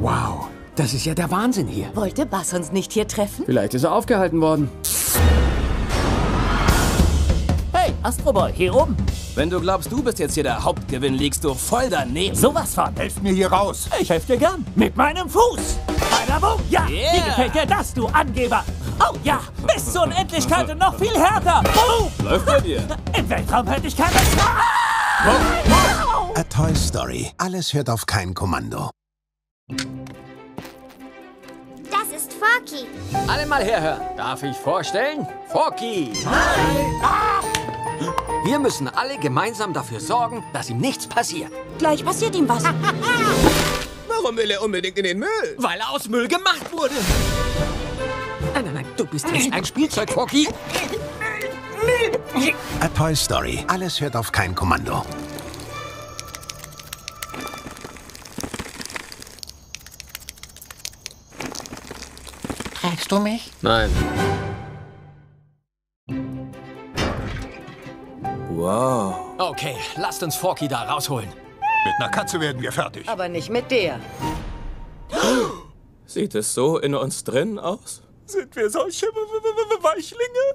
Wow, das ist ja der Wahnsinn hier. Wollte Bass uns nicht hier treffen? Vielleicht ist er aufgehalten worden. Hey, Astroboy, hier oben. Wenn du glaubst, du bist jetzt hier der Hauptgewinn, liegst du voll daneben. Sowas von. Helft mir hier raus. Ich helfe dir gern. Mit meinem Fuß. Einer Boom. Ja, Yeah. wie gefällt dir das, du Angeber? Oh ja, bis zur Unendlichkeit und noch viel härter. Boom. Läuft bei dir. Im Weltraum hätte ich keine... A Toy Story. Alles hört auf kein Kommando. Das ist Forky. Alle mal herhören. Darf ich vorstellen? Forky. Wir müssen alle gemeinsam dafür sorgen, dass ihm nichts passiert. Gleich passiert ihm was. Warum will er unbedingt in den Müll? Weil er aus Müll gemacht wurde. Nein, nein, nein, du bist jetzt ein Spielzeug, Forky. Toy Story. Alles hört auf kein Kommando. Trägst du mich? Nein. Wow. Okay, lasst uns Forky da rausholen. Mit einer Katze werden wir fertig. Aber nicht mit der. Sieht es so in uns drin aus? Sind wir solche Weichlinge?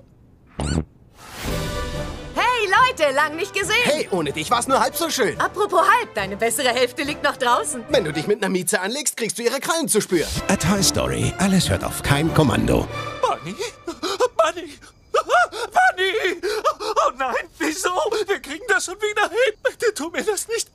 Lang nicht gesehen. Hey, ohne dich war's nur halb so schön. Apropos halb, deine bessere Hälfte liegt noch draußen. Wenn du dich mit einer Mieze anlegst, kriegst du ihre Krallen zu spüren. A Toy Story. Alles hört auf kein Kommando. Bunny? Bunny? Bunny! Oh nein, wieso? Wir kriegen das schon wieder hin. Bitte tu mir das nicht